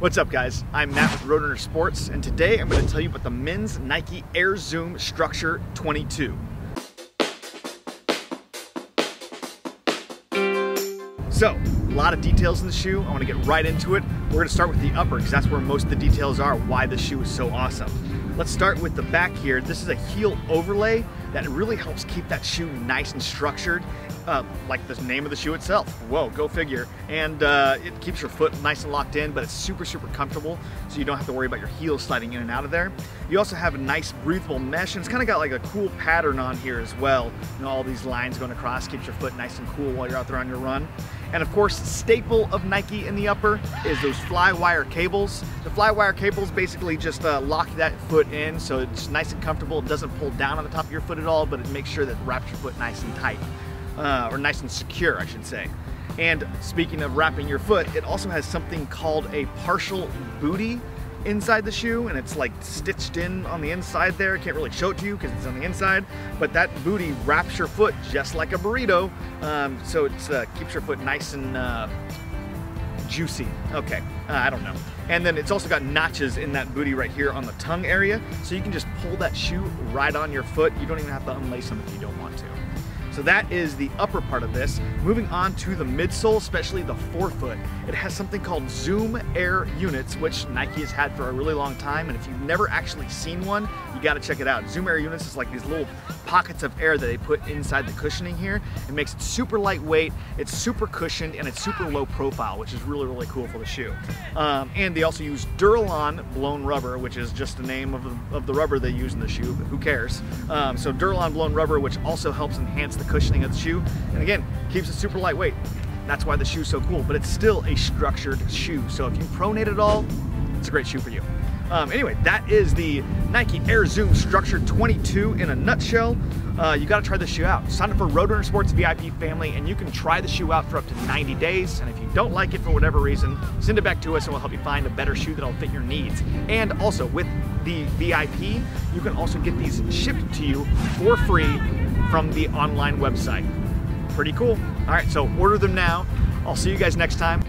What's up guys? I'm Matt with Road Runner Sports and today I'm going to tell you about the men's Nike Air Zoom Structure 22. So, a lot of details in the shoe. I want to get right into it. We're going to start with the upper because that's where most of the details are, why the shoe is so awesome. Let's start with the back here. This is a heel overlay that really helps keep that shoe nice and structured, uh, like the name of the shoe itself. Whoa, go figure. And uh, it keeps your foot nice and locked in, but it's super, super comfortable, so you don't have to worry about your heel sliding in and out of there. You also have a nice breathable mesh, and it's kind of got like a cool pattern on here as well. You know, all these lines going across keeps your foot nice and cool while you're out there on your run. And of course, staple of Nike in the upper is those Flywire cables. The Flywire cables basically just uh, lock that foot in so it's nice and comfortable. It doesn't pull down on the top of your foot at all, but it makes sure that it wraps your foot nice and tight, uh, or nice and secure, I should say. And speaking of wrapping your foot, it also has something called a partial bootie inside the shoe and it's like stitched in on the inside there. I can't really show it to you because it's on the inside, but that bootie wraps your foot just like a burrito. Um, so it uh, keeps your foot nice and uh, juicy. Okay, uh, I don't know. And then it's also got notches in that bootie right here on the tongue area, so you can just pull that shoe right on your foot. You don't even have to unlace them if you don't want to. So that is the upper part of this. Moving on to the midsole, especially the forefoot, it has something called Zoom Air units, which Nike has had for a really long time. And if you've never actually seen one, you gotta check it out. Zoom Air units is like these little pockets of air that they put inside the cushioning here. It makes it super lightweight, it's super cushioned, and it's super low profile, which is really, really cool for the shoe. Um, and they also use Duralon blown rubber, which is just the name of the, of the rubber they use in the shoe, but who cares? Um, so Duralon blown rubber, which also helps enhance the cushioning of the shoe. And again, keeps it super lightweight. That's why the shoe's so cool, but it's still a structured shoe. So if you pronate at all, it's a great shoe for you. Um, anyway, that is the Nike Air Zoom Structure 22 in a nutshell. Uh, you gotta try this shoe out. Sign up for Road Runner Sports VIP family and you can try the shoe out for up to 90 days. And if you don't like it for whatever reason, send it back to us and we'll help you find a better shoe that'll fit your needs. And also with the VIP, you can also get these shipped to you for free from the online website. Pretty cool. All right, so order them now. I'll see you guys next time.